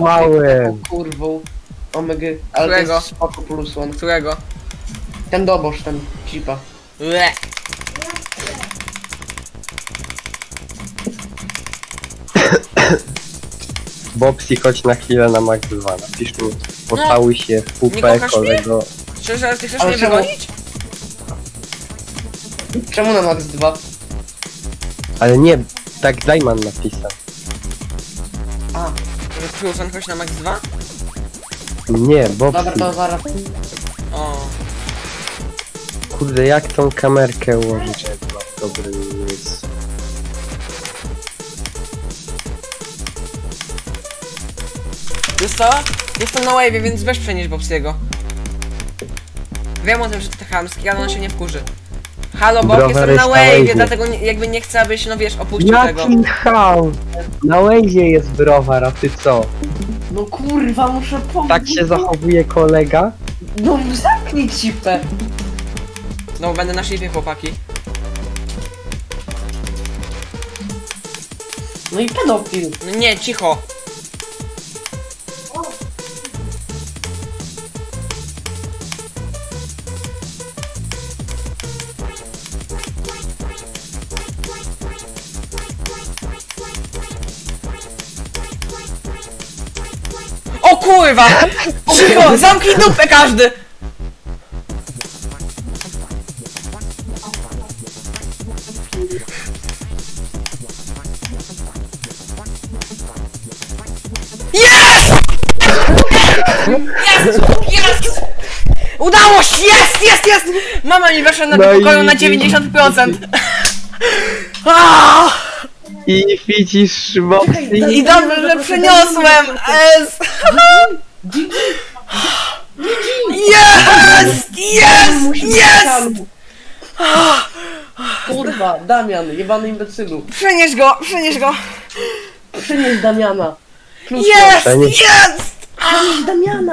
Małem. kurwą. Omega, ale to Którego? jest spoko plus one. Którego? Ten dobosz, ten cipa. Ue. Bobsy, chodź na chwilę na Max 2. Napisz mu, pocałuj się w pupę kochasz kolego. Szczerze, ty chcesz Ale mnie czemu? wygonić? Czemu na max 2? Ale nie, tak Dajman napisał. Plus on chodź na max 2? Nie, Bobsy. dobra, to zaraz. O. Kurde, jak tą kamerkę ułożyć, jak była w dobrym miejscu. Wiesz co? Jestem na wave'ie, więc weź przenieść Bobsiego. Wiem o tym, że to chamski, ale on się nie wkurzy. Halo Browar jestem jest na na wave'ie, wave'ie. dlatego nie, jakby nie chcę, abyś, no wiesz, opuścił tego. Jaki hał! Na łezie jest browar, a ty co? No kurwa, muszę pomóc. Tak się zachowuje kolega? No zamknij cipę. No będę na szlifie, chłopaki. No i pedofil. No nie, cicho. O kurwa! Cicho, zamknij dupę każdy! Jest! Jest! Jest! Udało się! Jest! Jest! Jest! Mama mi weszła na No pokoju na widzisz. 90%. Ah! I widzisz Bobsy? I dobrze, że przyniosłem! S! Jest! Jest! Jest! Kurwa, Damian, jebany imbecylu. Przenieś go! Przenieś go! Przynieś Damiana. Plus Jest! Przenieś- Jest! Przynieś Damiana.